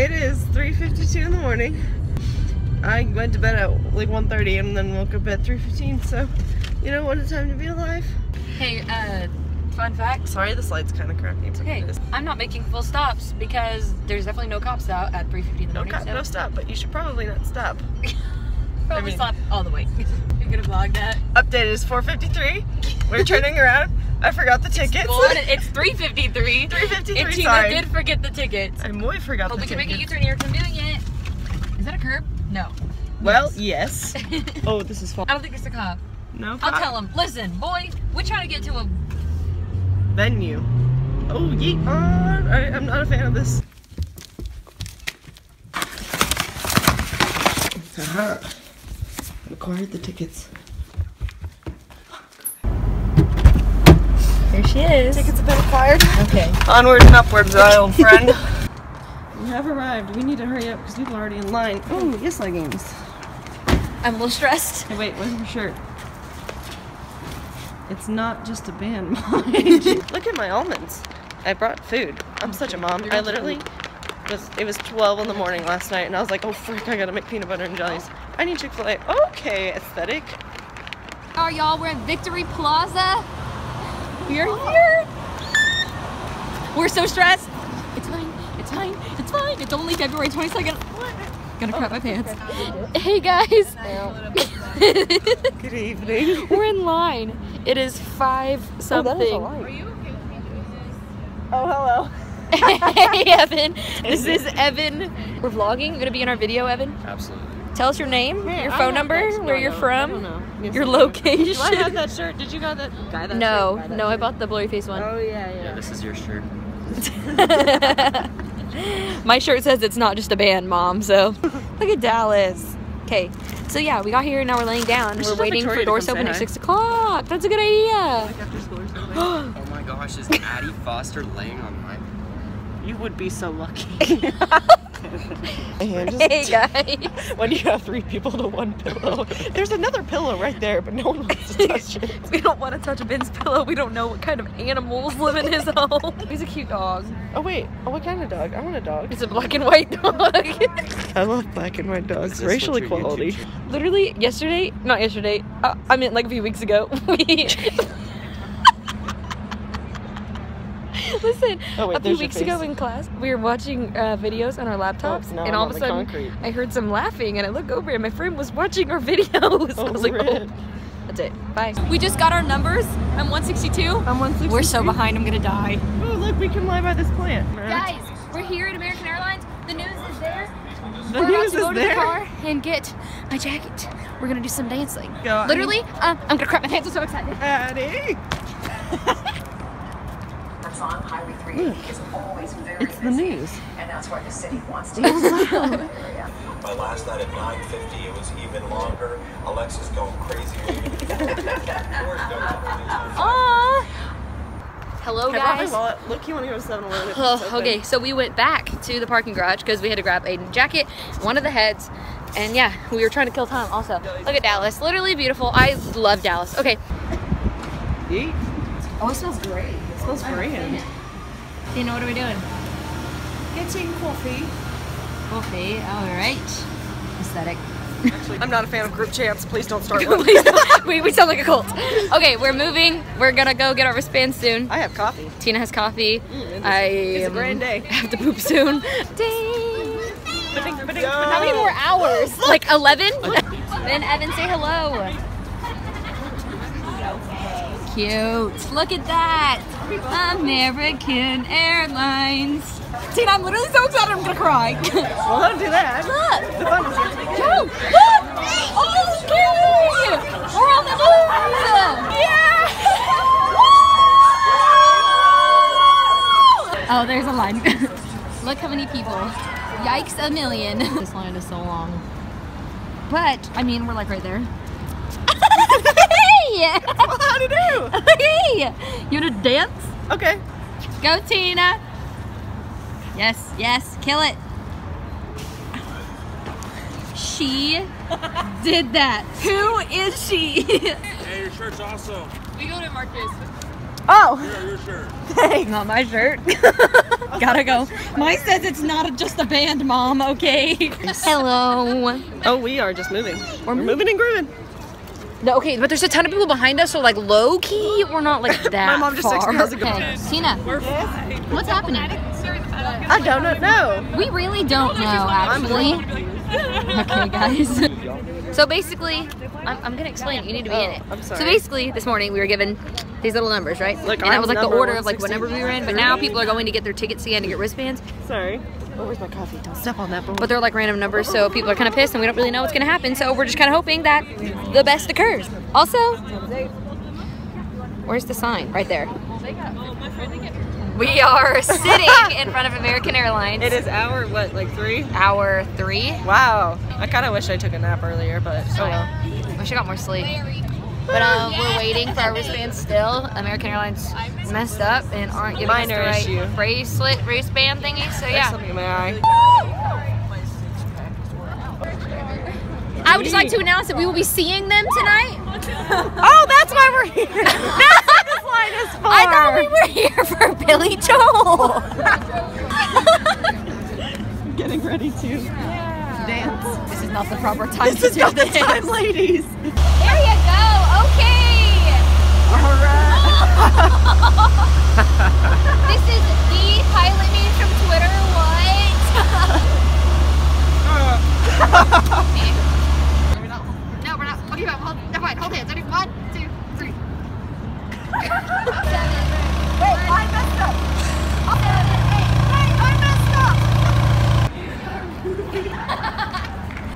it is 3.52 in the morning. I went to bed at like 1.30 and then woke up at 3.15, so you know what a time to be alive. Hey, uh, fun fact. Sorry, this light's kind of crappy. It's Okay, I'm not making full stops because there's definitely no cops out at 3:50 in the No, morning. cut, so no stop, but you should probably not stop. probably I mean- stop all the way. You're gonna vlog that. Update is 4.53. We're turning around. I forgot the tickets. Well, it's 3:53. 3.53, And Tina sorry. did forget the tickets. I muy forgot But the tickets. Well, we can make a tickets. U-turn here 'cause I'm doing it. Is that a curb? No. Well, yes. oh, this is fun. I don't think it's a cop. No, I'll tell him. Listen, boy, we're trying to get to a. venue. Oh, yeet on. I, I'm not a fan of this. Haha. Acquired the tickets. Here she is. Tickets have been acquired. Okay. Onward and upwards, my old friend. we have arrived. We need to hurry up because people are already in line. Ooh, yes, leggings. I'm a little stressed. Hey, wait, where's your shirt? It's not just a band, mind. Look at my almonds. I brought food. I'm such a mom. I literally was, it was 12 in the morning last night and I was like, oh frick, I gotta make peanut butter and jellies. I need Chick-fil-A. Okay, aesthetic. Are y'all? We're at Victory Plaza. We're here. We're so stressed. It's fine. It's fine. It's fine. It's only February 22nd. Gonna crap my pants. Hey guys. Good evening. We're in line. It is five something. Oh, hello. Hey Evan. This is Evan. We're vlogging. You're gonna be in our video, Evan. Absolutely. Tell us your name, Man, your I phone number, that- where you're no, I from, don't know. Your location. Do I have that shirt? Did you got that guy that no, shirt? That no, I bought the blurry face one. Oh, yeah, Yeah, yeah. this is your shirt. My shirt says it's not just a band, mom. So look at Dallas. Okay, so yeah, we got here and now we're laying down. We We're waiting Victoria for to doors to open at hi. six o'clock. That's a good idea. Like after school or something. Oh my gosh, is Addie Foster laying on my You would be so lucky. Man, just- Hey guys, when you have three people to one pillow. There's another pillow right there, but no one wants to touch it. we don't want to touch Ben's pillow. We don't know what kind of animals live in his home. He's a cute dog. Oh wait, oh what kind of dog? I want a dog. It's a black and white dog. I love black and white dogs. this Racial what your YouTube equality. Literally yesterday, not yesterday. Uh, I mean like a few weeks ago. We. Listen, Oh, wait, a few weeks ago in class, we were watching uh, videos on our laptops, Oh, now and all of a sudden, concrete. I heard some laughing, and I look over, and my friend was watching our videos. I Oh, was like, oh, that's it. Bye. We just got our numbers. I'm 162. I'm 162. We're so behind. I'm gonna die. Oh look, we can lie by this plant. Guys, we're here at American Airlines. The news is there. the we're news about to go is to the car and get my jacket. We're gonna do some dancing. Go, Literally, uh, I'm gonna crap my pants. I'm so excited. Addie. That's on Highway 380 is always very It's the news. and that's why the city wants to oh, use that area. My last night at 9.50, it was even longer. Alexa's going crazy. Aww. Hello, I brought my guys. wallet. Look, you want to go to 7-Eleven? Oh, okay, so we went back to the parking garage because we had to grab a jacket, one of the heads, and yeah, we were trying to kill time also. Look at Dallas, literally beautiful. I love Dallas. Okay, Yeet. oh, it smells great. It smells grand. You know what are we doing? Getting coffee. Coffee. All right. Aesthetic. I'm not a fan of group chants. Please don't start one. Don't- we, we sound like a cult. Okay, we're moving. We're gonna go get our wristbands soon. I have coffee. Tina has coffee. Mm, it's- I it's a grand day. have to poop soon. Dang. How How many more hours? Like 11? then Evan, say hello. Cute. Look at that. American Airlines. Tina, I'm literally so excited I'm gonna cry. Well, don't do that. Look. The fun is to look! Oh, it's scary! We're on the news! Yeah! Oh, there's a line. look how many people. Yikes a million. This line is so long. But, I mean, we're like right there. Hey! Well, how to do? hey! You wanna dance? Okay. Go, Tina! Yes, yes, kill it. She did that. Who is she? Hey, your shirt's awesome. We go to Marcus. Oh. Thanks. Not my shirt. Gotta go. Mine says it's not just a band, mom, okay? Hello. Oh, we are just moving. We're moving and grooving. No, okay, but there's a ton of people behind us, so like low key, we're not like that. My mom just far. texted me, how's it going? Okay, Tina, what's happening? I don't know. We really don't know, actually. okay, guys. so basically, I'm, I'm gonna explain. it. You need to be in oh, it. Oh, I'm sorry. So basically, this morning we were given these little numbers, right? Like, and that was like the order of like 116. whenever we were in. But now people are going to get their tickets again to get wristbands. Sorry. Oh, where's my coffee? Don't step on that board. But they're like random numbers, so people are kind of pissed, and we don't really know what's gonna happen. So we're just kind of hoping that the best occurs. Also, where's the sign? Right there. We are sitting in front of American Airlines. It is hour, what, like three? hour three. Wow. I kind of wish I took a nap earlier, but oh well. Wish I got more sleep. But um, we're waiting for our wristbands still. American Airlines messed up and aren't giving Minor us the right issue. bracelet wristband thingy. So There's yeah, something in my eye. I would just like to announce that we will be seeing them tonight. Oh, that's why we're here. That's what this line is for. I thought we were here for Billy Joel. getting ready to dance. this is not the proper time This is not the time, ladies. There you go. Okay. All right. This is the pilot memes from Twitter. What? no, we're not. Okay, hold, never mind. Hold hands. Ready? One, two, three. Wait, I messed up. Wait, I messed up.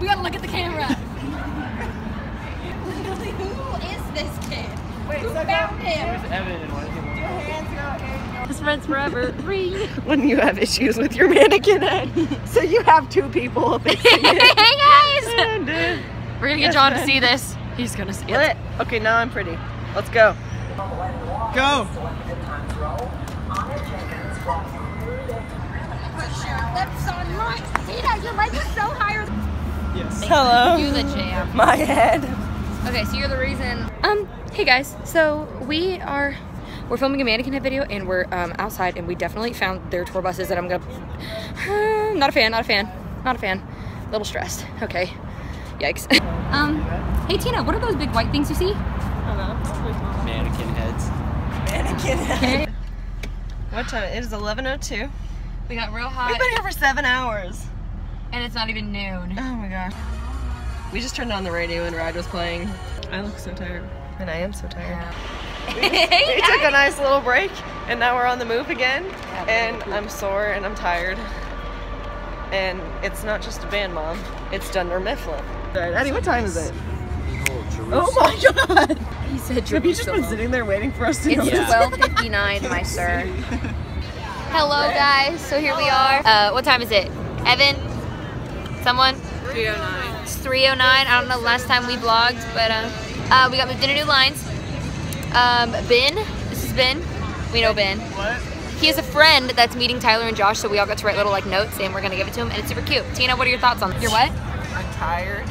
We gotta look at the camera. Who is this kid? Wait, Who so found him? hands go, Best friends forever. Three. When you have issues with your mannequin head, so you have two people hey fixing it. guys! And, uh, We're gonna get Yes, John to see this. He's gonna see it. Okay, now I'm pretty. Let's go. Go. Lips on right. Tina, your legs are so higher. Hello. You the jam. My head. Okay, so you're the reason. Um, hey guys, so we are we're filming a mannequin head video and we're um, outside and we definitely found their tour buses that I'm gonna. not a fan, not a fan, not a fan. A little stressed. Okay, yikes. um, hey Tina, what are those big white things you see? Mannequin heads. Mannequin head. What time? It is 11:02. We got real hot. We've been here for seven hours. and it's not even noon. Oh my gosh. We just turned on the radio and Ride was playing. I look so tired. And I am so tired. We took a nice little break and now we're on the move again. And I'm sore and I'm tired. And it's not just a band mom, it's Dunder Mifflin. Alright, Eddie, what time is it? Oh my god! He said Jerusalem. Have you just been sitting there waiting for us to It's twelve fifty nine, my sir. Hello, guys. So here we are. Uh, what time is it? Evan? Someone? 309. It's 309. I don't know last time we vlogged, but uh, uh, we got moved into new lines. Um, Ben. This is Ben. We know Ben. What? He has a friend that's meeting Tyler and Josh, so we all got to write little like notes, and we're gonna give it to him, and it's super cute. Tina, what are your thoughts on it? Your what? I'm tired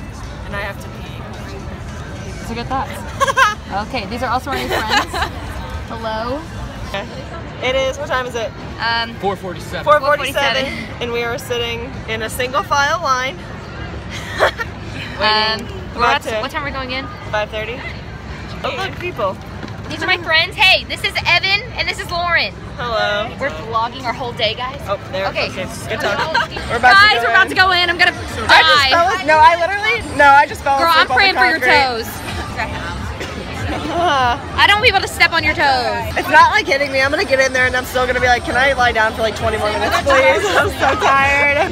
and I have to pee. These are good thoughts. okay, these are also our new friends. Hello. It is, what time is it? Um, 447. 447. 4:47. And we are sitting in a single file line. um, we're my at, turn. what time are we going in? 5.30. Oh look, people. These are my friends. Hey, this is Evan and this is Lauren. Hello. We're vlogging our whole day, guys. Oh, there. Okay. Okay. Good talk. Guys, We're about to go we're about in. to go in. I'm gonna I just die. fell no, I literally, no, I just fell Girl, I'm praying for your toes. I don't want people to step on your toes. it's not like hitting me. I'm gonna get in there and I'm still gonna be like, can I lie down for like 20 more minutes, please? I'm so tired.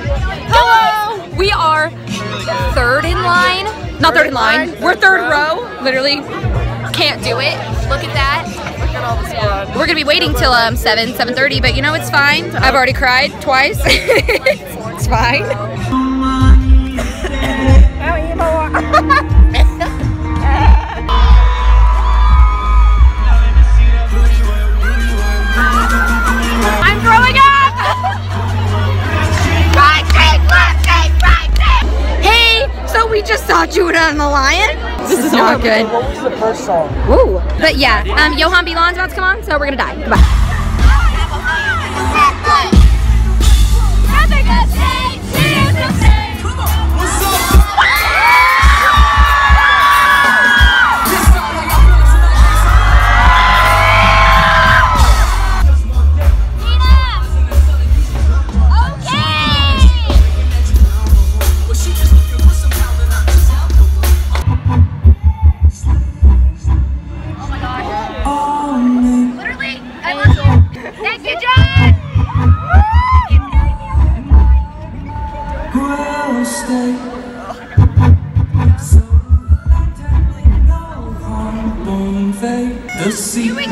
Not third in line. line, We're third third row. row. Literally can't do it. Look at that. Look at all the squad. We're gonna be waiting till um 7, 7:30, but you know it's fine. I've already cried twice. it's fine. saw Judah and the Lion. This is not good. What was the first song? Woo. But yeah, um, Jon Bellion's about to come on, so we're gonna die. Goodbye. Here we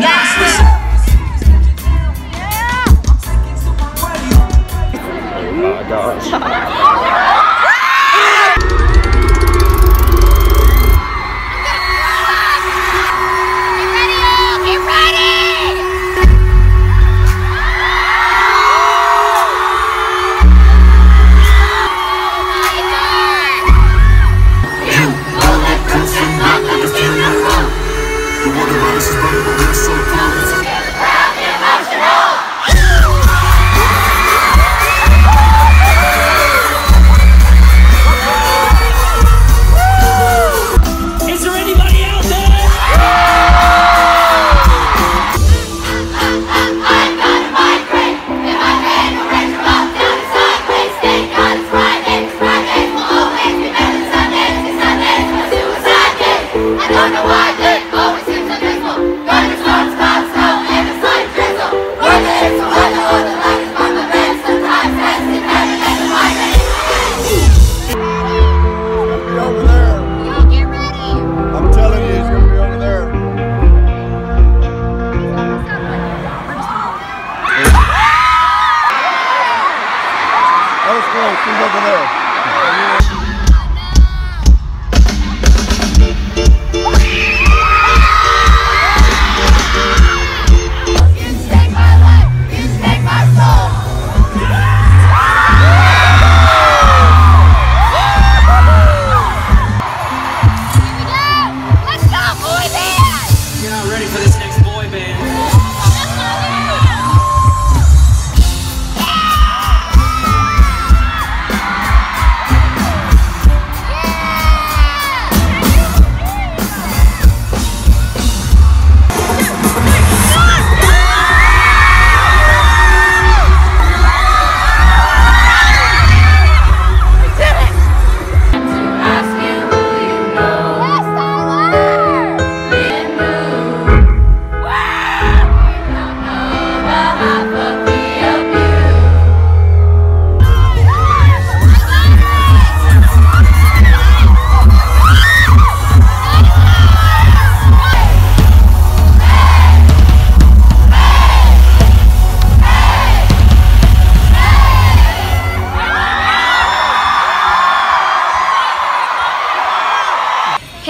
That was close. He's over there.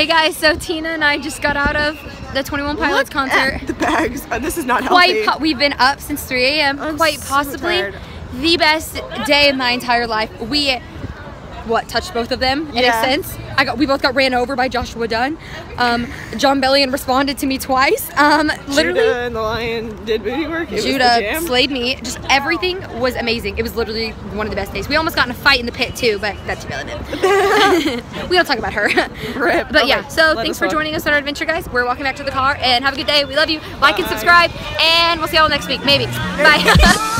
Hey guys, so Tina and I just got out of the 21 Pilots concert. The bags. Uh, this is not Quite, healthy. po- we've been up since 3 a.m. Quite so possibly tired. the best day of my entire life. We, what, touched both of them in Yeah. a sense. I got, we both got ran over by Joshua Dun. Um, Jon Bellion responded to me twice. Um, literally. Judah and the lion did booty work. It Judah slayed me. Just everything was amazing. It was literally one of the best days. We almost got in a fight in the pit too, but that's irrelevant. we don't talk about her. Rip. But Okay, yeah, so thanks for walk. joining us on our adventure, guys. We're walking back to the car, and have a good day. We love you. Like and subscribe, and we'll see y'all next week, maybe. Bye.